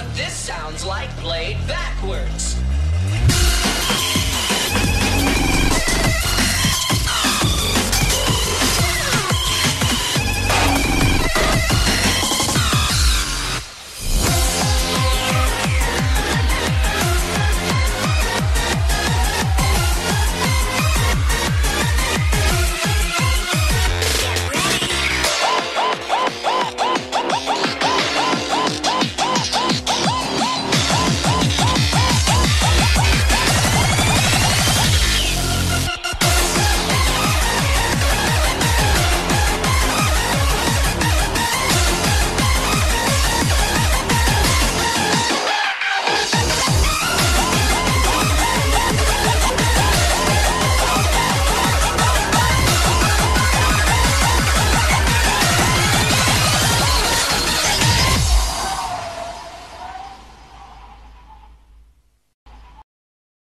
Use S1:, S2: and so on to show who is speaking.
S1: what this sounds like played backwards.